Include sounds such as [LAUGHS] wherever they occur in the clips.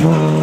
Whoa.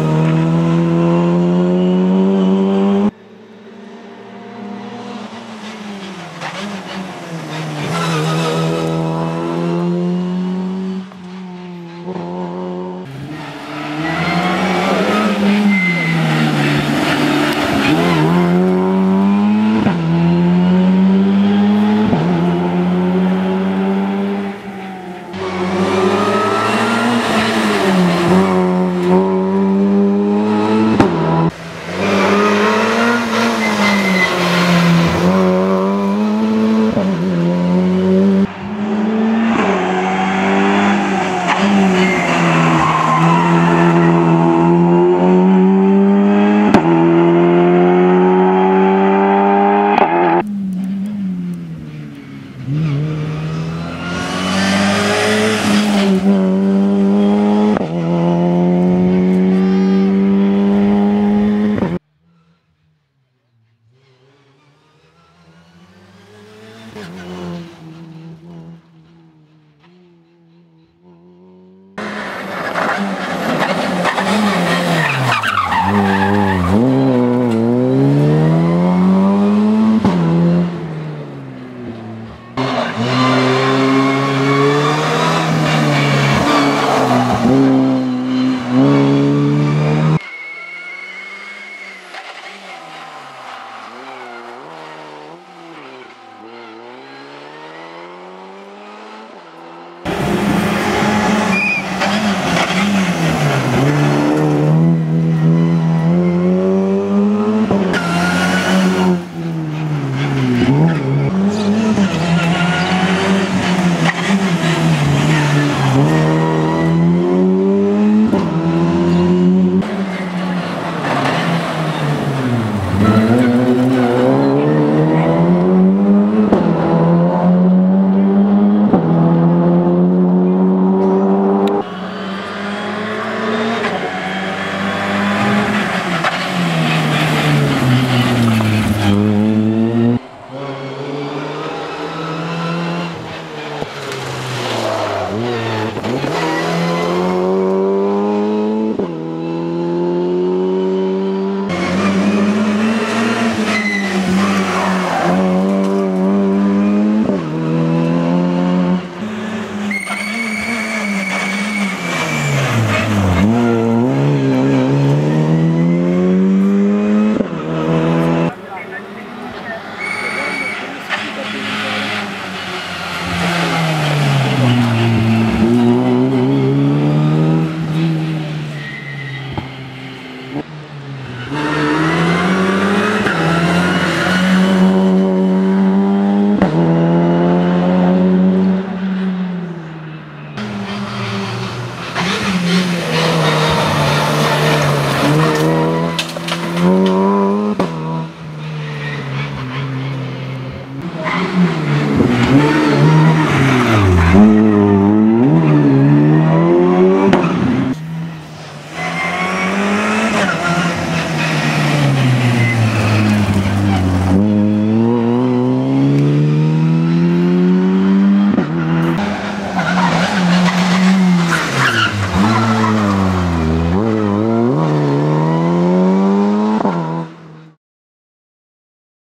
Mm-hmm. [LAUGHS]